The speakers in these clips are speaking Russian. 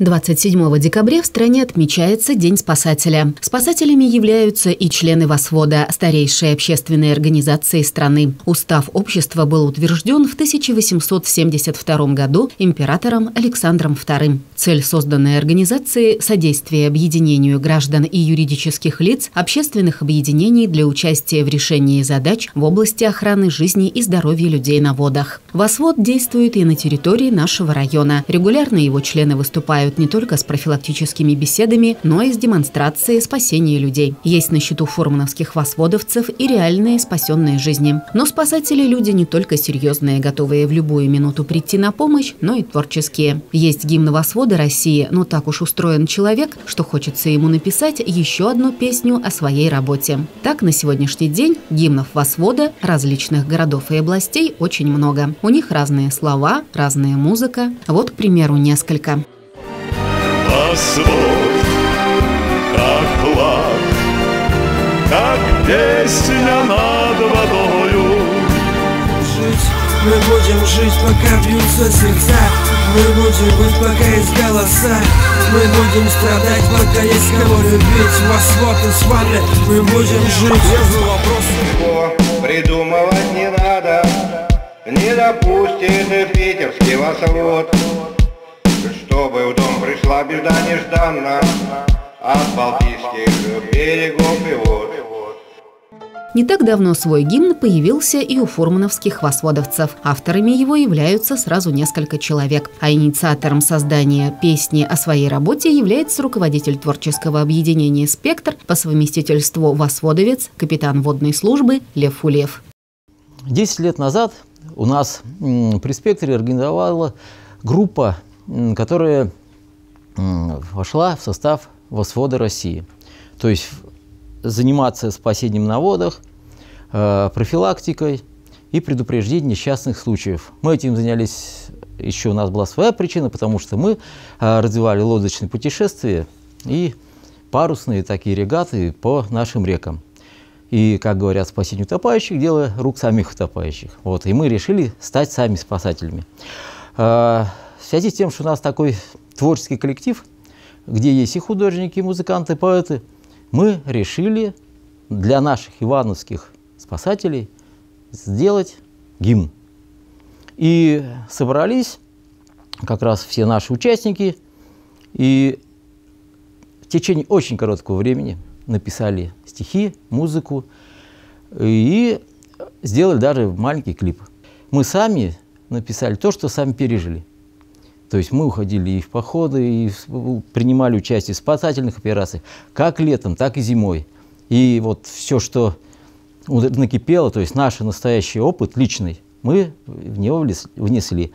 27 декабря в стране отмечается День спасателя. Спасателями являются и члены ВОСВОДа, старейшей общественной организации страны. Устав общества был утвержден в 1872 году императором Александром II. Цель созданной организации – содействие объединению граждан и юридических лиц, общественных объединений для участия в решении задач в области охраны жизни и здоровья людей на водах. ВОСВОД действует и на территории нашего района. Регулярно его члены выступают выступают не только с профилактическими беседами, но и с демонстрацией спасения людей. Есть на счету фурмановских восводовцев и реальные спасенные жизни. Но спасатели – люди не только серьезные, готовые в любую минуту прийти на помощь, но и творческие. Есть гимн восвода России, но так уж устроен человек, что хочется ему написать еще одну песню о своей работе. Так, на сегодняшний день гимнов восвода различных городов и областей очень много. У них разные слова, разная музыка. Вот, к примеру, несколько свод, как флаг, как песня над водою. Жить, мы будем жить, пока бьются сердца, мы будем быть, пока есть голоса, мы будем страдать, пока есть кого любить. Восход и с вами мы будем жить. Если вопрос придумывать не надо, не допустит питерский восход чтобы в дом пришла беда нежданно От Балтийских берегов и вод не так давно свой гимн появился и у фурмановских восводовцев. Авторами его являются сразу несколько человек, а инициатором создания песни о своей работе является руководитель творческого объединения «Спектр» по совместительству восводовец, капитан водной службы Лев Фулев. Десять лет назад у нас при «Спектре» организовала группа которая вошла в состав ВОСВОДа России. То есть заниматься спасением на водах, э, профилактикой и предупреждением несчастных случаев. Мы этим занялись, еще у нас была своя причина, потому что мы э, развивали лодочные путешествия и парусные такие регаты по нашим рекам. И, как говорят, спасение утопающих – дело рук самих утопающих. Вот, и мы решили стать сами спасателями. В связи с тем, что у нас такой творческий коллектив, где есть и художники, и музыканты, и поэты, мы решили для наших ивановских спасателей сделать гимн. И собрались как раз все наши участники, и в течение очень короткого времени написали стихи, музыку и сделали даже маленький клип. Мы сами написали то, что сами пережили – то есть мы уходили и в походы, и принимали участие в спасательных операциях, как летом, так и зимой. И вот все, что накипело, то есть наш настоящий опыт личный, мы в него внесли.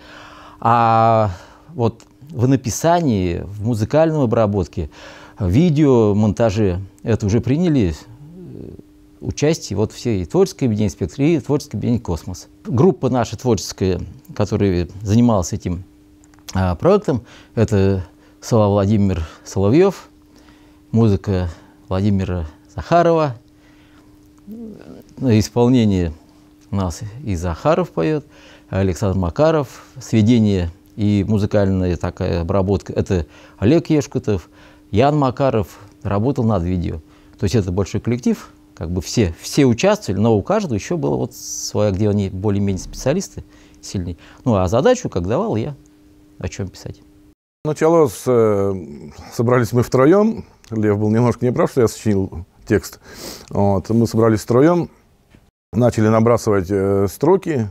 А вот в написании, в музыкальном обработке, видео, монтаже это уже приняли э, участие вот все и творческое объединение «Спектр», и творческое объединение «Космос». Группа наша творческая, которая занималась этим проектом. Это слова Владимир Соловьев, музыка Владимира Захарова. На исполнение у нас и Захаров поет, Александр Макаров. Сведение и музыкальная такая обработка – это Олег Ешкутов, Ян Макаров работал над видео. То есть это большой коллектив, как бы все, все участвовали, но у каждого еще было вот свое, где они более-менее специалисты сильнее. Ну, а задачу, как давал я о чем писать? Сначала с, э, собрались мы втроем. Лев был немножко не прав, что я сочинил текст. Вот. Мы собрались втроем, начали набрасывать э, строки.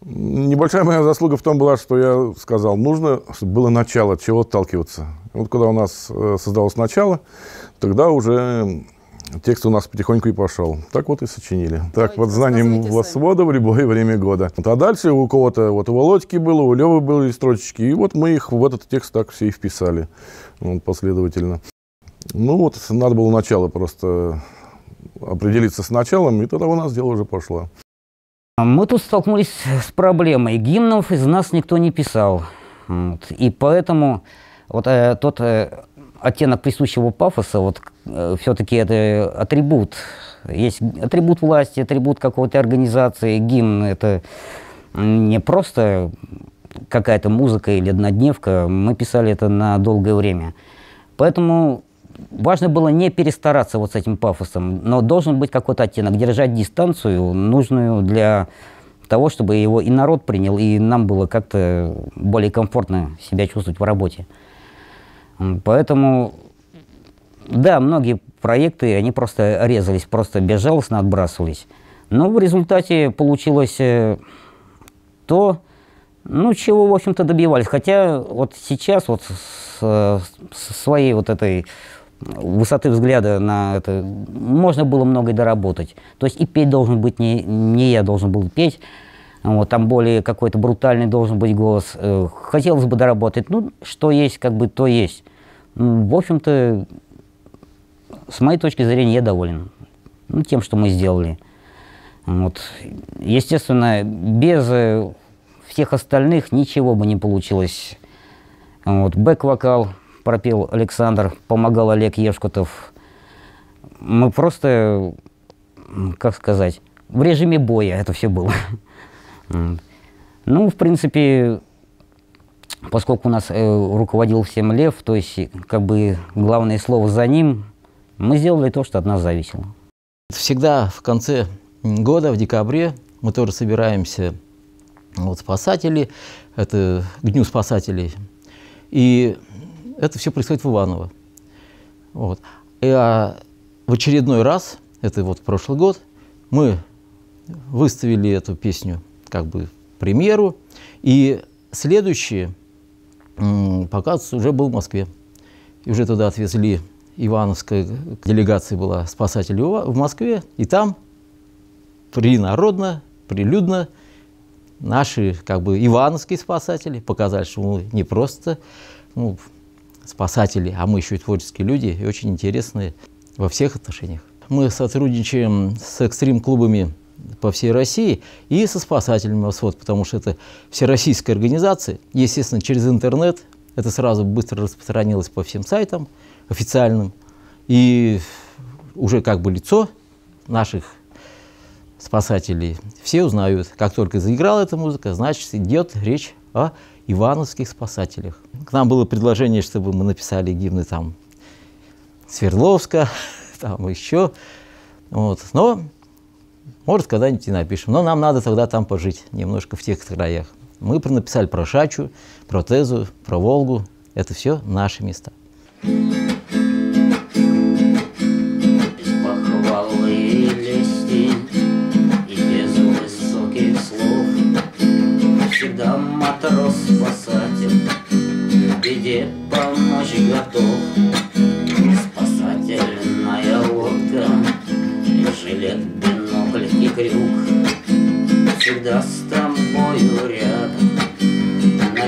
Небольшая моя заслуга в том была, что я сказал, нужно, чтобы было начало, от чего отталкиваться. Вот когда у нас э, создалось начало, тогда уже Текст у нас потихоньку и пошел. Так вот и сочинили. Так, под знанием Восвода в любое время года. А дальше у кого-то, вот у Володьки было, у Левы были строчечки, и вот мы их в этот текст так все и вписали вот, последовательно. Ну вот, надо было начало просто определиться с началом, и тогда у нас дело уже пошло. Мы тут столкнулись с проблемой. Гимнов из нас никто не писал. Вот. И поэтому вот э, тот э, оттенок присущего пафоса, вот э, все-таки это атрибут. Есть атрибут власти, атрибут какой-то организации, гимн. Это не просто какая-то музыка или однодневка, мы писали это на долгое время. Поэтому важно было не перестараться вот с этим пафосом, но должен быть какой-то оттенок, держать дистанцию, нужную для того, чтобы его и народ принял, и нам было как-то более комфортно себя чувствовать в работе. Поэтому, да, многие проекты, они просто резались, просто безжалостно отбрасывались. Но в результате получилось э, то, ну, чего, в общем-то, добивались. Хотя вот сейчас вот с, с своей вот этой высоты взгляда на это можно было многое доработать. То есть и петь должен быть не, не я должен был петь, вот, там более какой-то брутальный должен быть голос. Э, хотелось бы доработать. Ну, что есть, как бы то есть. Ну, в общем-то, с моей точки зрения, я доволен ну, тем, что мы сделали. Вот. Естественно, без э, всех остальных ничего бы не получилось. Вот. Бэк-вокал пропел Александр, помогал Олег Ешкутов. Мы просто, как сказать, в режиме боя это все было. Ну, в принципе, поскольку у нас э, руководил всем Лев, то есть как бы главное слово за ним, мы сделали то, что от нас зависело. Всегда в конце года, в декабре, мы тоже собираемся, вот спасатели, это к Дню спасателей, и это все происходит в Иваново. Вот. И, а в очередной раз, это вот прошлый год, мы выставили эту песню как бы премьеру, и следующий показ уже был в Москве. И уже туда отвезли Ивановская делегация была спасателей в Москве, и там принародно, прилюдно наши как бы ивановские спасатели показали, что мы не просто ну, спасатели, а мы еще и творческие люди, и очень интересные во всех отношениях. Мы сотрудничаем с экстрим-клубами по всей России и со спасателями «Восход», потому что это всероссийская организация. Естественно, через интернет это сразу быстро распространилось по всем сайтам официальным. И уже как бы лицо наших спасателей все узнают. Как только заиграла эта музыка, значит, идет речь о ивановских спасателях. К нам было предложение, чтобы мы написали гимны там Свердловска, там еще. Вот. Но, может, когда-нибудь и напишем. Но нам надо тогда там пожить, немножко в тех краях. Мы написали про Шачу, про Тезу, про Волгу. Это все наши места. матрос-спасатель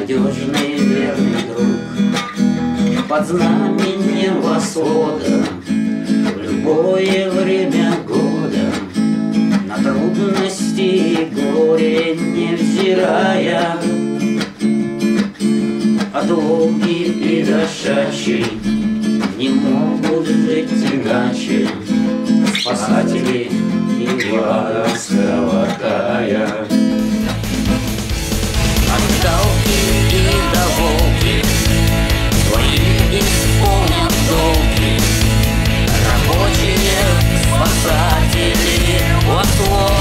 Надежный верный друг. Под знаменем восхода В любое время года. На трудности и горе невзирая. Долгий и дошачий Не могут жить иначе. Спасатели Ивановского края От спасатели у отвода.